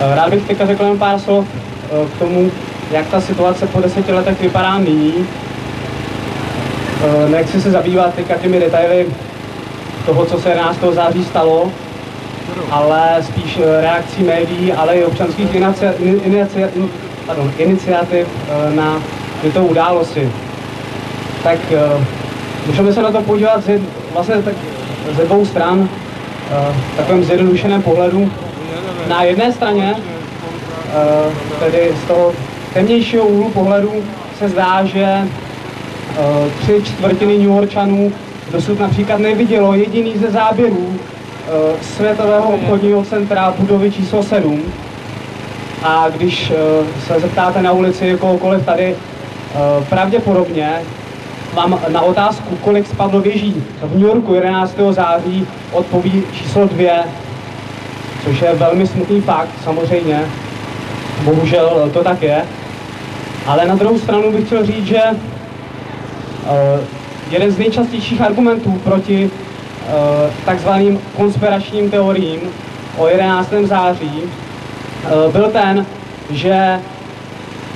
Eh, Rád bych teďka řekl jen pár slov eh, k tomu, jak ta situace po deseti letech vypadá nyní. Eh, Nechci se zabývat teďka těmi detaily toho, co se 11. září stalo, ale spíš reakcí médií, ale i občanských inicia, inicia, in, pardon, iniciativ na tyto události. Tak můžeme se na to podívat z, vlastně tak, ze dvou stran, v takovém zjednodušeném pohledu. Na jedné straně, eh, tedy z toho temnějšího úhlu pohledu, se zdá, že eh, tři čtvrtiny New Yorkčanů dosud například nevidělo jediný ze záběrů eh, Světového obchodního centra budovy číslo 7. A když se zeptáte na ulici kohokoliv tady, pravděpodobně vám na otázku, kolik spadlo věží v New Yorku 11. září, odpoví číslo 2, což je velmi smutný fakt, samozřejmě. Bohužel to tak je. Ale na druhou stranu bych chtěl říct, že eh, jeden z nejčastějších argumentů proti eh, takzvaným konspiračním teoriím o 11. září eh, byl ten, že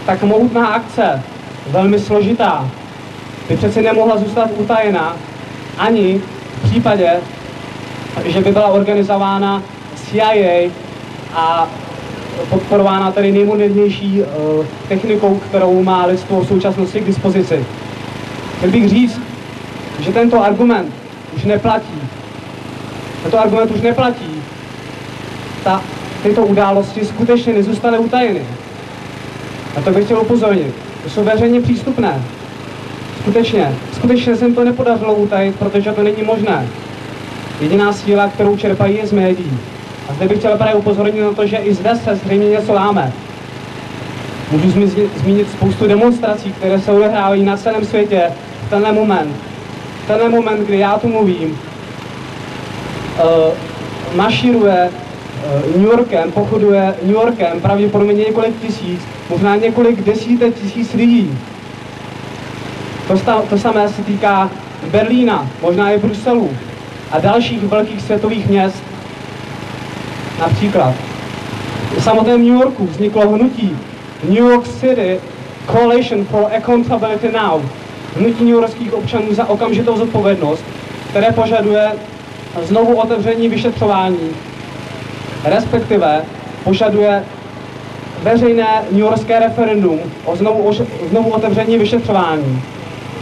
tak mohutná akce, velmi složitá, by přece nemohla zůstat utajena ani v případě, že by byla organizována CIA a podporována tedy nejmodernější uh, technikou, kterou má lidstvo v současnosti k dispozici. Chtěl bych říct, že tento argument už neplatí. Tento argument už neplatí. Ta, tyto události skutečně nezůstaly utajeny. A to bych chtěl upozornit. To jsou veřejně přístupné. Skutečně. Skutečně se to nepodařilo utajit, protože to není možné. Jediná síla, kterou čerpají, je z médií. A zde bych chtěl právě upozornit na to, že i zde se zřejmě něco láme. Můžu zmínit spoustu demonstrací, které se odehrávají na celém světě v tenhle moment. V tenhle moment, kdy já tu mluvím, uh, mašíruje uh, New Yorkem, pochoduje New Yorkem pravděpodobně několik tisíc, možná několik desítek tisíc lidí. To, sta- to samé se týká Berlína, možná i Bruselu a dalších velkých světových měst. Například v samotném New Yorku vzniklo hnutí New York City Coalition for Accountability Now, hnutí New Yorkských občanů za okamžitou zodpovědnost, které požaduje znovu otevření vyšetřování, respektive požaduje veřejné New Yorkské referendum o znovu, znovu otevření vyšetřování.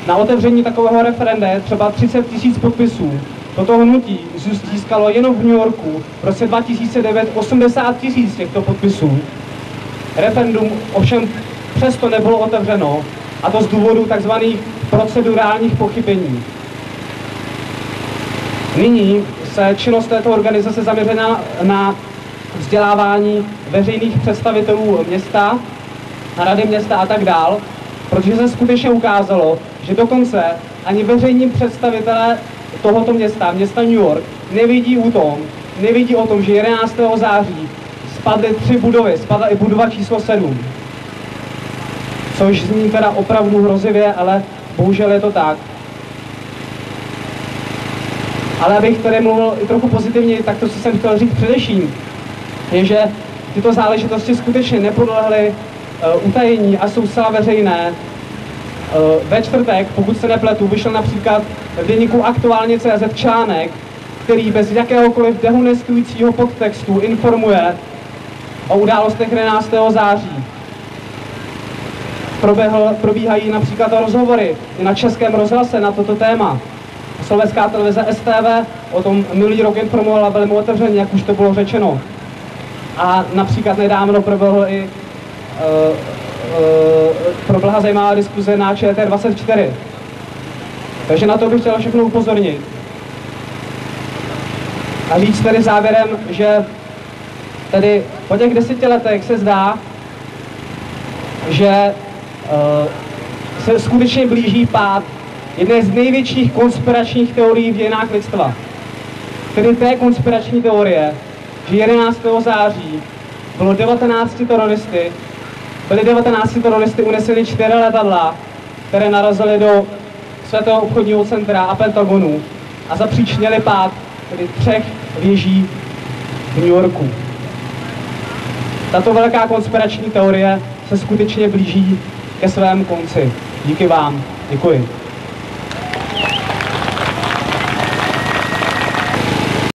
Na otevření takového referenda je třeba 30 tisíc podpisů. Toto hnutí zís- získalo jenom v New Yorku v roce 2009 80 tisíc těchto podpisů. Referendum ovšem přesto nebylo otevřeno, a to z důvodu tzv. procedurálních pochybení. Nyní se činnost této organizace zaměřená na vzdělávání veřejných představitelů města, rady města a tak dál, protože se skutečně ukázalo, že dokonce ani veřejní představitelé tohoto města, města New York, nevidí o tom, nevidí o tom, že 11. září spadly tři budovy, spadla i budova číslo 7. Což zní teda opravdu hrozivě, ale bohužel je to tak. Ale abych tady mluvil i trochu pozitivně, tak to, co jsem chtěl říct především, je, že tyto záležitosti skutečně nepodlehly uh, utajení a jsou zcela veřejné. Uh, ve čtvrtek, pokud se nepletu, vyšel například v deníku aktuálně CZ článek, který bez jakéhokoliv dehonestujícího podtextu informuje o událostech 11. září. Proběhl, probíhají například rozhovory i na českém rozhlase na toto téma. Slovenská televize STV o tom minulý rok informovala velmi otevřeně, jak už to bylo řečeno. A například nedávno proběhl i uh, proběhla zajímavá diskuze na ČT24. Takže na to bych chtěl všechno upozornit. A říct tedy závěrem, že tedy po těch deseti letech se zdá, že uh, se skutečně blíží pád jedné z největších konspiračních teorií v dějinách lidstva. Tedy té konspirační teorie, že 11. září bylo 19 teroristy, byly 19 teroristy uneseny čtyři letadla, které narazily do Světového obchodního centra a Pentagonu a zapříčnili pád tedy třech věží v New Yorku. tato velká konspirační teorie se skutečně blíží ke svému konci. Díky vám. Děkuji.